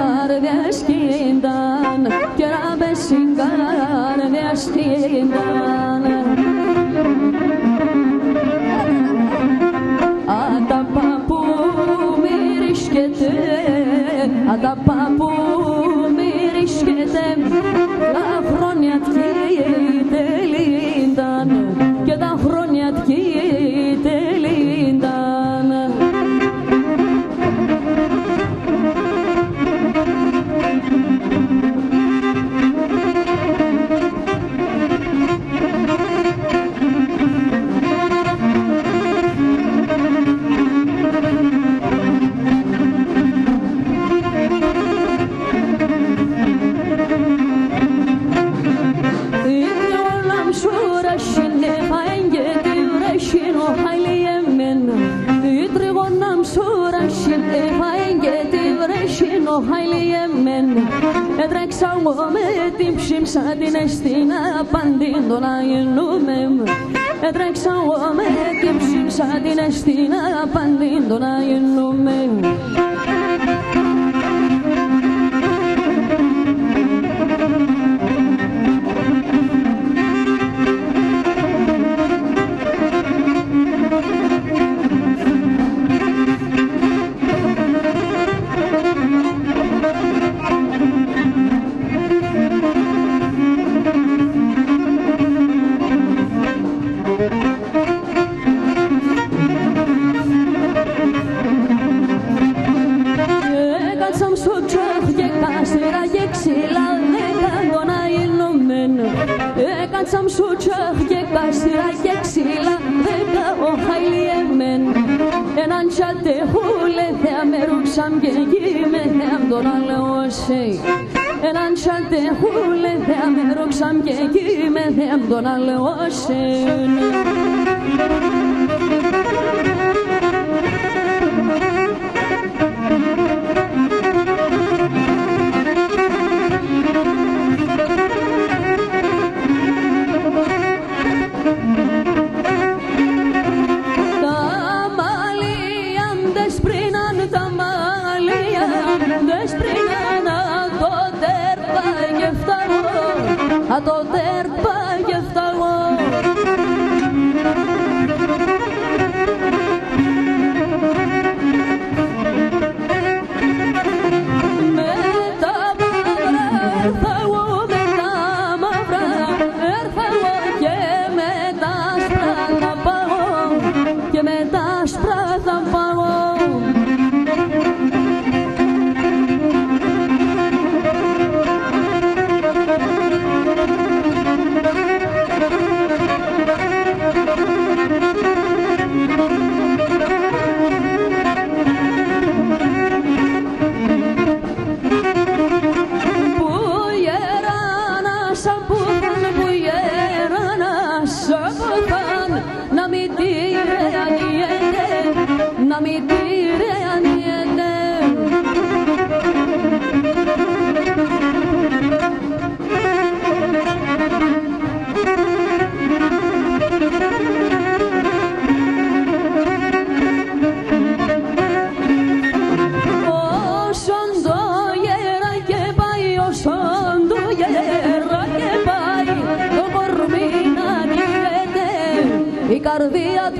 Συγκάρδια σκίνταν και απε συγκάρδια σκίνταν Ατα παππού ρέσινε φαίν και την ρέσιν ο χαίλι εμέν Τι τριγόνα μσου ρέσινε φαίν και την ρέσιν ο χαίλι εμέν Έτρεξα με την την αισθήνα απαντήν τον αγινούμε με την την αισθήνα απαντήν τον Έκατσαμ στο τσέχ και κάστερα και ξύλα δέκα ο χαϊλιέμεν Έναν τσάτε χούλε θεά με ρούξαμ και εκεί με θεάμ τον αλεώσε Έναν τσάτε χούλε θεά με ρούξαμ και εκεί με θεάμ τον αλεώσε Τα a donde καρδία